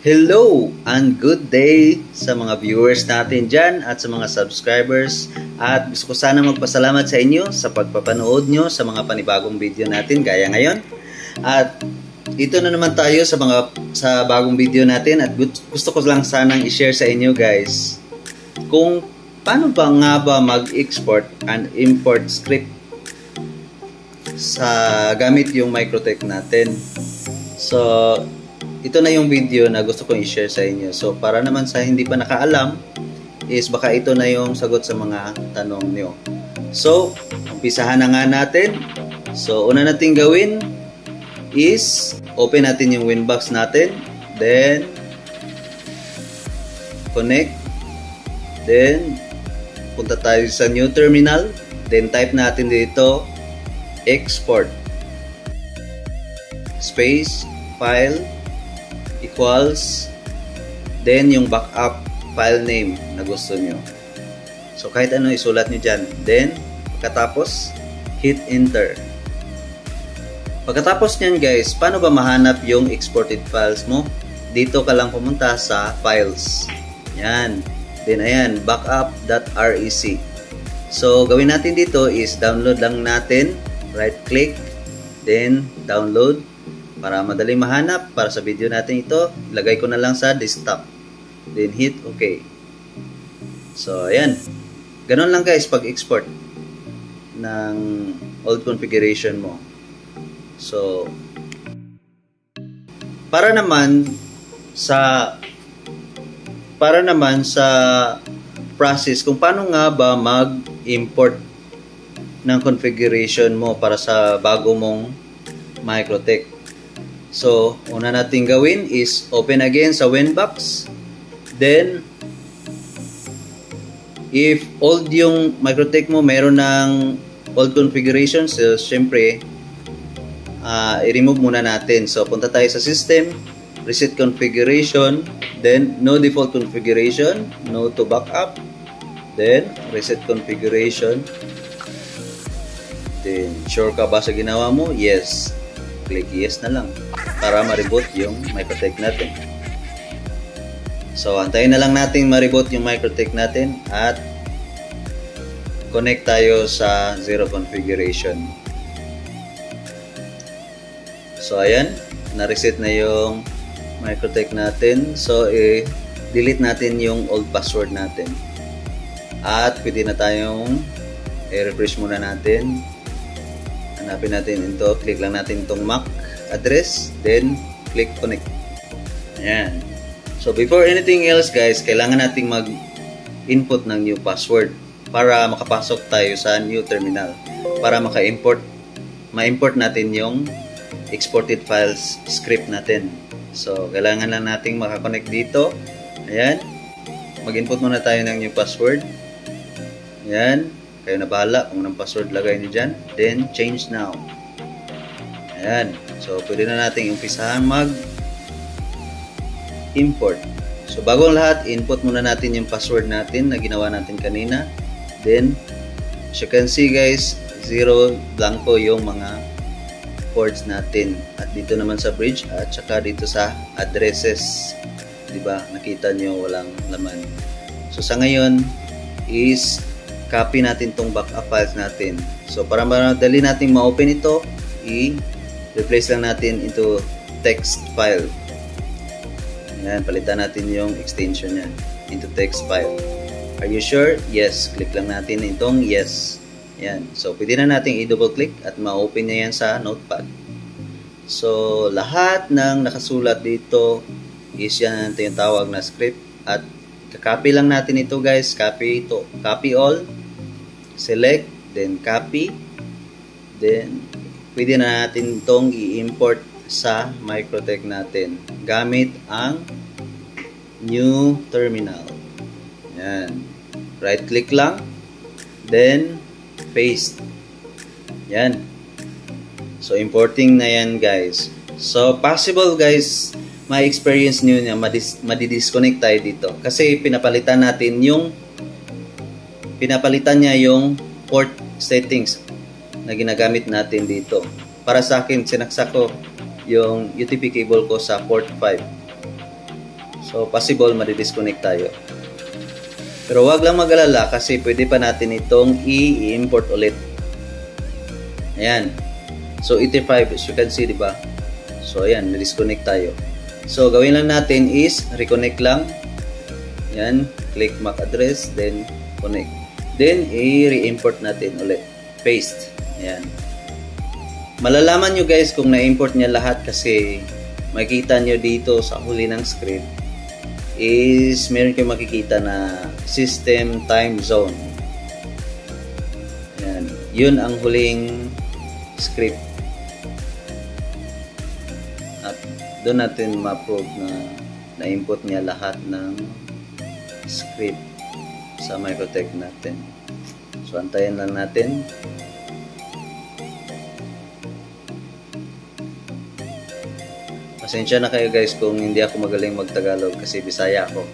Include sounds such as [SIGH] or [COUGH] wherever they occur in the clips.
Hello and good day sa mga viewers natin dyan at sa mga subscribers. At gusto ko sana magpasalamat sa inyo sa pagpapanood nyo sa mga panibagong video natin gaya ngayon. At ito na naman tayo sa mga sa bagong video natin at gusto ko lang sanang i-share sa inyo guys kung paano ba nga ba mag-export and import script sa gamit yung Microtech natin. So, ito na yung video na gusto kong i-share sa inyo. So, para naman sa hindi pa nakaalam, is baka ito na yung sagot sa mga tanong nyo. So, umpisahan na nga natin. So, una natin gawin is open natin yung Winbox natin. Then, connect. Then, punta tayo sa new terminal. Then, type natin dito export space file equals then yung backup file name na gusto nyo. So kahit ano isulat nyo dyan. Then, pagkatapos, hit enter. Pagkatapos nyan guys, paano ba mahanap yung exported files mo? Dito ka lang pumunta sa files. Yan. Then ayan, backup.rec. So gawin natin dito is download lang natin. Right click. Then download para madali mahanap para sa video natin ito ilagay ko na lang sa desktop. Then hit OK. So ayan. Ganun lang guys pag export ng old configuration mo. So para naman sa para naman sa process kung paano nga ba mag-import ng configuration mo para sa bago mong Microtech. So, una natin gawin is open again sa Winbox. Then, if old yung Microtech mo, meron ng old configuration, so syempre, uh, i-remove muna natin. So, punta tayo sa system, reset configuration, then no default configuration, no to backup, then reset configuration, then sure ka ba sa ginawa mo? Yes click yes na lang para ma-reboot yung Microtech natin. So, antayin na lang natin ma-reboot yung Microtech natin at connect tayo sa zero configuration. So, ayan. Na-reset na yung Microtech natin. So, i-delete natin yung old password natin. At pwede na tayong i-refresh muna natin hanapin natin ito. Click lang natin itong MAC address then click connect. Ayan. So before anything else guys kailangan nating mag input ng new password para makapasok tayo sa new terminal. Para maka-import ma-import natin yung exported files script natin. So kailangan lang nating makakonect dito. Ayan. Mag-input muna tayo ng new password. Ayan kayo na bahala kung anong password lagay niyo dyan. Then, change now. Ayan. So, pwede na natin umpisahan mag import. So, bago ang lahat, input muna natin yung password natin na ginawa natin kanina. Then, as you can see guys, zero blanco yung mga ports natin. At dito naman sa bridge at saka dito sa addresses. 'Di ba? Nakita niyo walang laman. So sa ngayon is copy natin tong backup files natin. So para madali nating ma-open ito, i-replace lang natin into text file. Ayan, palitan natin yung extension niya into text file. Are you sure? Yes. Click lang natin itong yes. Ayan. So, pwede na natin i-double click at ma-open niya yan sa notepad. So, lahat ng nakasulat dito is yan yung tawag na script at Kakopy lang natin ito guys. Copy ito. Copy all select, then copy, then pwede na natin itong i-import sa Microtech natin gamit ang new terminal. Yan. Right click lang, then paste. Yan. So, importing na yan guys. So, possible guys, may experience nyo niya, madidisconnect tayo dito. Kasi pinapalitan natin yung pinapalitan niya yung port settings na ginagamit natin dito. Para sa akin, sinaksak ko yung UTP cable ko sa port 5. So, possible madi-disconnect tayo. Pero wag lang mag-alala kasi pwede pa natin itong i-import ulit. Ayan. So, 85, as you can see, di ba? So, ayan, na-disconnect tayo. So, gawin lang natin is reconnect lang. Ayan, click MAC address, then connect. Then, i-re-import natin ulit. Paste. Ayan. Malalaman nyo guys kung na-import niya lahat kasi makikita nyo dito sa huli ng script is meron kayo makikita na system time zone. Ayan. Yun ang huling script. At doon natin ma-prove na na-input niya lahat ng script sa Microtech natin. So, antayin lang natin. Pasensya na kayo guys kung hindi ako magaling magtagalog kasi Bisaya ako.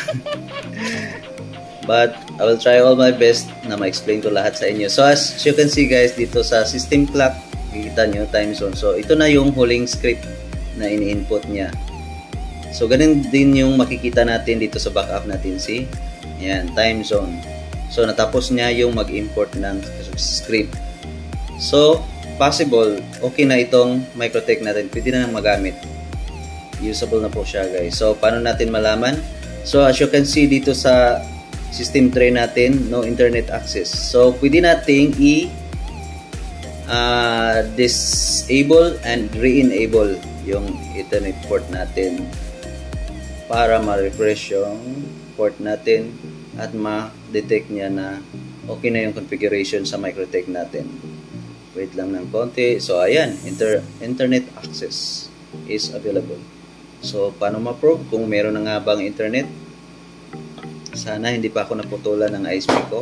[LAUGHS] But I will try all my best na ma-explain ko lahat sa inyo. So as you can see guys dito sa system clock, kita nyo time zone. So ito na yung huling script na ini-input niya. So ganun din yung makikita natin dito sa backup natin si yan, time zone. So natapos niya yung mag-import ng script. So possible, okay na itong Microtech natin. Pwede na nang magamit. Usable na po siya guys. So, paano natin malaman? So, as you can see dito sa system tray natin, no internet access. So, pwede nating i uh, disable and re-enable yung internet port natin para ma-refresh yung port natin at ma-detect niya na okay na yung configuration sa Microtech natin. Wait lang ng konti. So, ayan, inter internet access is available. So, paano ma-prove kung meron na nga bang internet? Sana hindi pa ako naputulan ng ISP ko.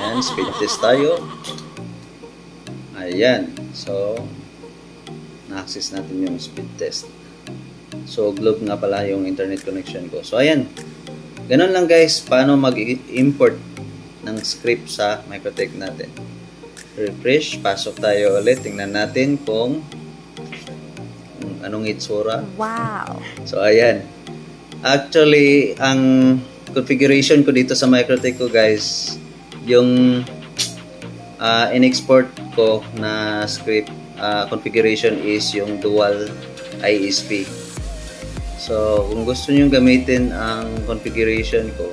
Ayan, speed test tayo. Ayan. So, na-access natin yung speed test. So, globe nga pala yung internet connection ko. So, ayan. Ganun lang guys, paano mag-import ng script sa Microtech natin refresh, pasok tayo ulit. Tingnan natin kung, kung anong itsura. Wow! So, ayan. Actually, ang configuration ko dito sa Microtech ko guys, yung uh, in-export ko na script uh, configuration is yung dual ISP. So, kung gusto niyo gamitin ang configuration ko,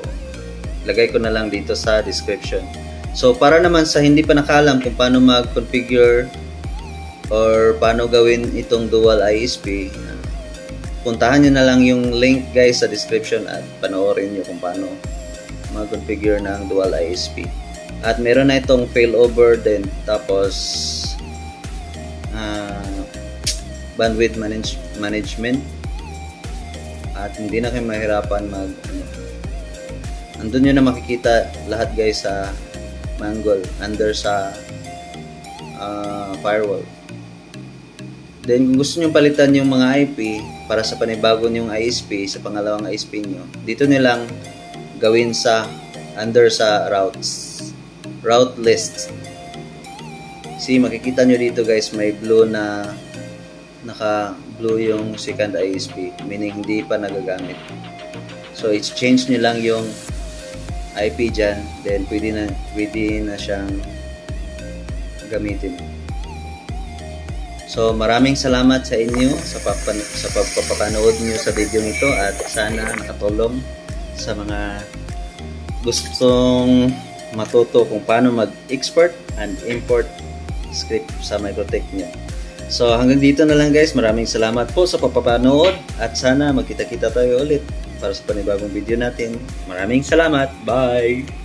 lagay ko na lang dito sa description. So, para naman sa hindi pa nakalam kung paano mag-configure or paano gawin itong dual ISP, puntahan nyo na lang yung link guys sa description at panoorin nyo kung paano mag-configure ng dual ISP. At meron na itong failover din. Tapos, uh, bandwidth manage management. At hindi na kayo mahirapan mag ano, andun nyo na makikita lahat guys sa mangle under sa uh, firewall. Then kung gusto niyo palitan yung mga IP para sa panibago niyong ISP sa pangalawang ISP niyo, dito nilang gawin sa under sa routes route list. See, makikita nyo dito guys, may blue na naka blue yung second ISP, meaning hindi pa nagagamit. So, it's change nyo lang yung IP dyan, then pwede na, pwede na siyang gamitin. So maraming salamat sa inyo sa, papan sa pagpapanood niyo sa video nito at sana nakatulong sa mga gustong matuto kung paano mag-export and import script sa Microtech niyo. So hanggang dito na lang guys. Maraming salamat po sa pagpapanood at sana magkita-kita tayo ulit para sa panibagong video natin. Maraming salamat. Bye!